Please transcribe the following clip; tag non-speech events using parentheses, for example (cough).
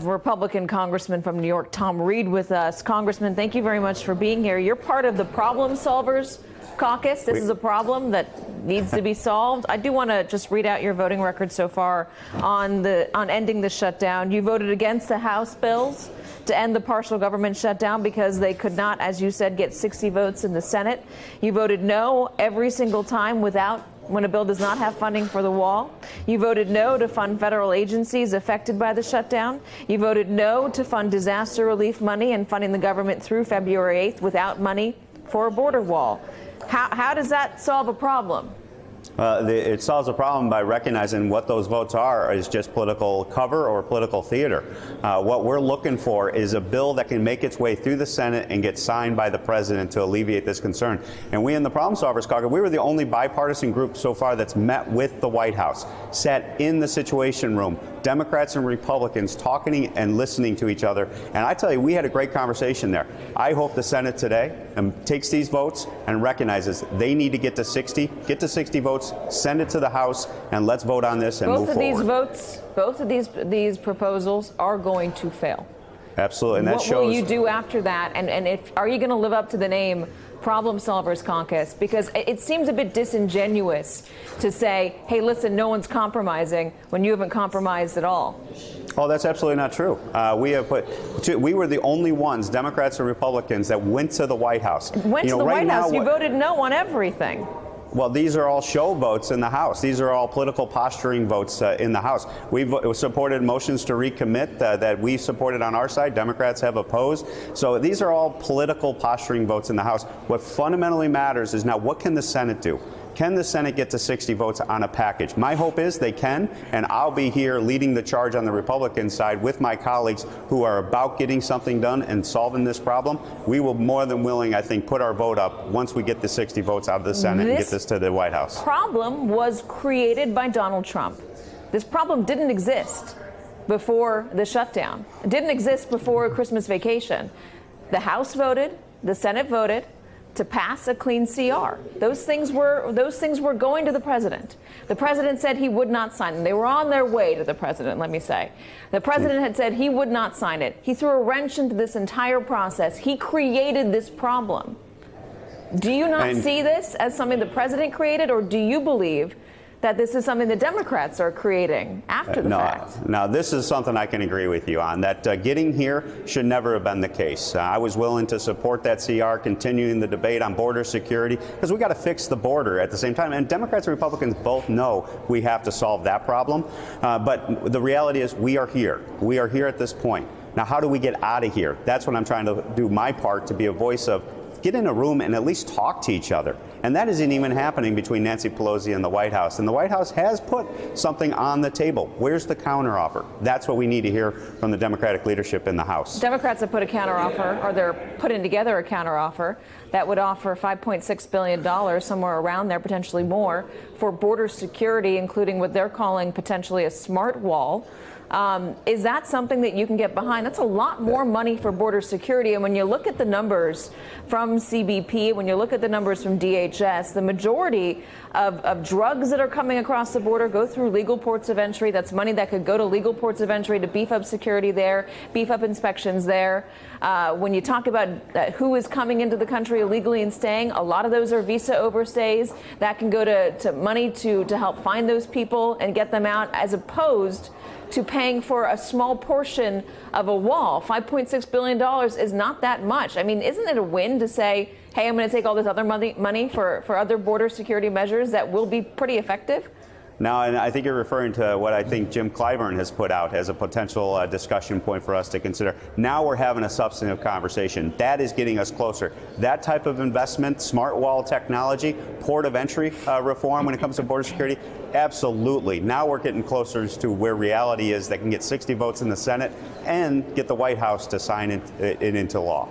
Republican Congressman from New York, Tom Reed, with us. Congressman, thank you very much for being here. You're part of the Problem Solvers Caucus. This is a problem that needs to be (laughs) solved. I do want to just read out your voting record so far on the on ending the shutdown. You voted against the House bills to end the partial government shutdown because they could not, as you said, get 60 votes in the Senate. You voted no every single time without when a bill does not have funding for the wall. You voted no to fund federal agencies affected by the shutdown. You voted no to fund disaster relief money and funding the government through February 8th without money for a border wall. How, how does that solve a problem? Uh, the, it solves a problem by recognizing what those votes are is just political cover or political theater. Uh, what we're looking for is a bill that can make its way through the Senate and get signed by the president to alleviate this concern. And we in the Problem Solvers Caucus, we were the only bipartisan group so far that's met with the White House, sat in the Situation Room, Democrats and Republicans talking and listening to each other. And I tell you, we had a great conversation there. I hope the Senate today um, takes these votes and recognizes they need to get to 60, get to 60 votes, send it to the House, and let's vote on this and both move of these votes, both of these these proposals are going to fail. Absolutely, and that what shows. will you do after that? And and if are you going to live up to the name Problem Solvers Caucus? Because it, seems a bit disingenuous to say, "Hey, listen, no one's compromising," when you haven't compromised at all. Oh, that's absolutely not true. Uh, we have put, two, we were the only ones, Democrats and Republicans, that went to the White House. Went You to know, the right White now, House. You what- voted no on everything. Well, these are all show votes in the House. These are all political posturing votes uh, in the House. We've uh, supported motions to recommit uh, that we supported on our side. Democrats have opposed. So these are all political posturing votes in the House. What fundamentally matters is now what can the Senate do? Can the Senate get to 60 votes on a package? My hope is they can, and I'll be here leading the charge on the Republican side with my colleagues who are about getting something done and solving this problem. We will more than willing, I think, put our vote up once we get the 60 votes out of the Senate and get this to the White House. problem was created by Donald Trump. This problem didn't exist before the shutdown. It didn't exist before Christmas vacation. The House voted, the Senate voted to pass a clean CR. Those things were those things were going to the president. The president said he would not sign them. They were on their way to the president, let me say. The president had said he would not sign it. He threw a wrench into this entire process. He created this problem. Do you not And- see this as something the president created, or do you believe that this is something the Democrats are creating after the no, fact? no, this is something I can agree with you on. That uh, getting here should never have been the case. Uh, I was willing to support that CR, continuing the debate on border security, because we got to fix the border at the same time. And Democrats and Republicans both know we have to solve that problem. Uh, but the reality is, we are here. We are here at this point. Now, how do we get out of here? That's what I'm trying to do my part to be a voice of get in a room and at least talk to each other. And that isn't even happening between Nancy Pelosi and the White House. And the White House has put something on the table. Where's the counteroffer? That's what we need to hear from the Democratic leadership in the House. Democrats have put a counteroffer, or they're putting together a counteroffer that would offer $5.6 billion, somewhere around there, potentially more, for border security, including what they're calling potentially a smart wall. Um, is that something that you can get behind? That's a lot more money for border security. And when you look at the numbers from CBP, when you look at the numbers from DHS, the majority of, of drugs that are coming across the border go through legal ports of entry. That's money that could go to legal ports of entry to beef up security there, beef up inspections there. Uh, when you talk about uh, who is coming into the country illegally and staying, a lot of those are visa overstays. That can go to, to money to, to help find those people and get them out, as opposed to paying for a small portion of a wall. $5.6 billion is not that much. I mean, isn't it a win to say, hey, I'm going to take all this other money, money for, for other border security measures that will be pretty effective? Now, and I think you're referring to what I think Jim Clyburn has put out as a potential uh, discussion point for us to consider. Now we're having a substantive conversation. That is getting us closer. That type of investment, smart wall technology, port of entry uh, reform when it comes to border security, absolutely. Now we're getting closer to where reality is that can get 60 votes in the Senate and get the White House to sign it, it into law.